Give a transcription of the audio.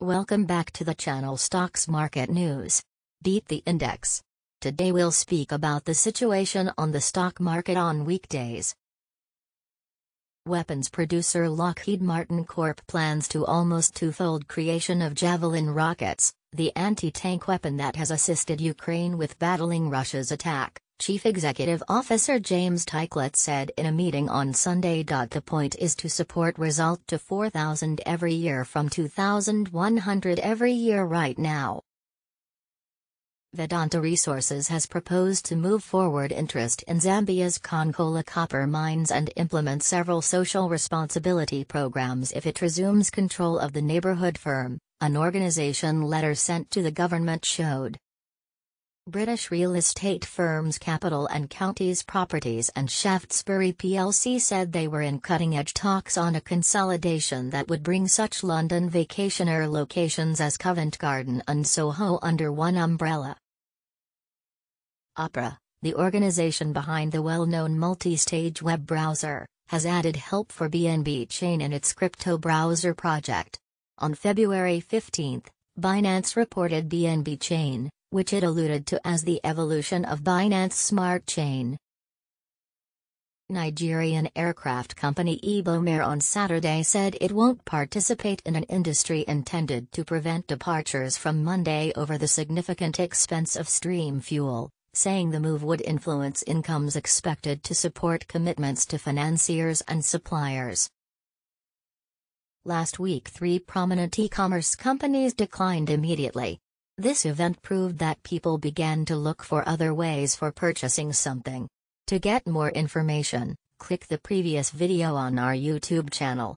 Welcome back to the channel Stocks Market News. Beat the Index. Today we'll speak about the situation on the stock market on weekdays. Weapons producer Lockheed Martin Corp plans to almost twofold creation of Javelin rockets, the anti-tank weapon that has assisted Ukraine with battling Russia's attack. Chief Executive Officer James Taiclet said in a meeting on Sunday. The point is to support result to 4,000 every year from 2,100 every year right now. Vedanta Resources has proposed to move forward interest in Zambia's Konkola copper mines and implement several social responsibility programs if it resumes control of the neighborhood firm, an organization letter sent to the government showed. British real estate firms Capital and Counties Properties and Shaftesbury plc said they were in cutting-edge talks on a consolidation that would bring such London vacationer locations as Covent Garden and Soho under one umbrella. Opera, the organization behind the well-known multi-stage web browser, has added help for BNB Chain in its crypto browser project. On February 15, Binance reported BNB Chain, which it alluded to as the evolution of Binance Smart Chain. Nigerian aircraft company Ibom on Saturday said it won't participate in an industry intended to prevent departures from Monday over the significant expense of stream fuel, saying the move would influence incomes expected to support commitments to financiers and suppliers. Last week, three prominent e commerce companies declined immediately, this event proved that people began to look for other ways for purchasing something. To get more information, click the previous video on our YouTube channel.